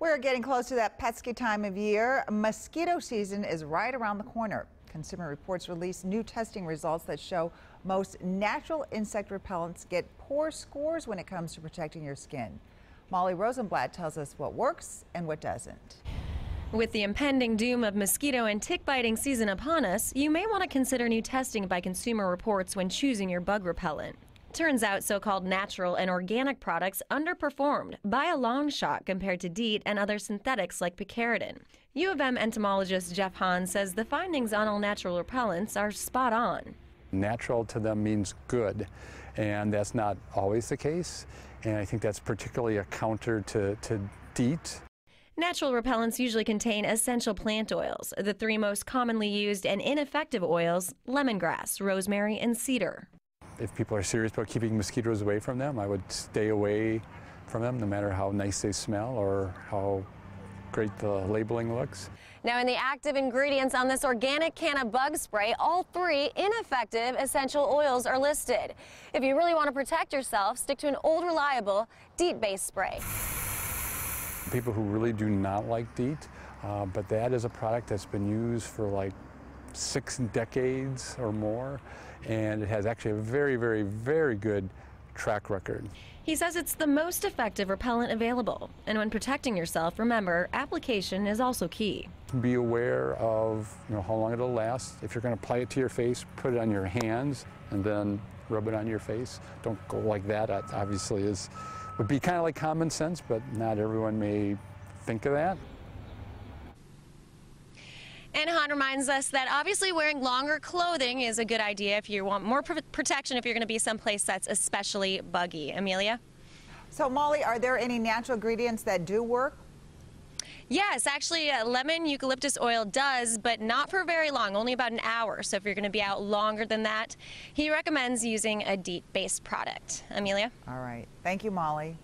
We're getting close to that pesky time of year. Mosquito season is right around the corner. Consumer Reports released new testing results that show most natural insect repellents get poor scores when it comes to protecting your skin. Molly Rosenblatt tells us what works and what doesn't. With the impending doom of mosquito and tick biting season upon us, you may want to consider new testing by Consumer Reports when choosing your bug repellent. Turns out so called natural and organic products underperformed by a long shot compared to DEET and other synthetics like picaridin. U of M entomologist Jeff Hahn says the findings on all natural repellents are spot on. Natural to them means good, and that's not always the case. And I think that's particularly a counter to, to DEET. Natural repellents usually contain essential plant oils. The three most commonly used and ineffective oils lemongrass, rosemary, and cedar if people are serious about keeping mosquitoes away from them, I would stay away from them no matter how nice they smell or how great the labeling looks. Now, in the active ingredients on this organic can of bug spray, all three ineffective essential oils are listed. If you really want to protect yourself, stick to an old reliable DEET-based spray. People who really do not like DEET, uh, but that is a product that's been used for like six decades or more, and it has actually a very, very, very good track record. He says it's the most effective repellent available. And when protecting yourself, remember, application is also key. Be aware of you know, how long it'll last. If you're going to apply it to your face, put it on your hands and then rub it on your face. Don't go like that. That obviously is would be kind of like common sense, but not everyone may think of that. And Hahn reminds us that obviously wearing longer clothing is a good idea if you want more protection if you're going to be someplace that's especially buggy. Amelia? So, Molly, are there any natural ingredients that do work? Yes, actually, uh, lemon eucalyptus oil does, but not for very long, only about an hour. So if you're going to be out longer than that, he recommends using a DEET based product. Amelia? All right. Thank you, Molly.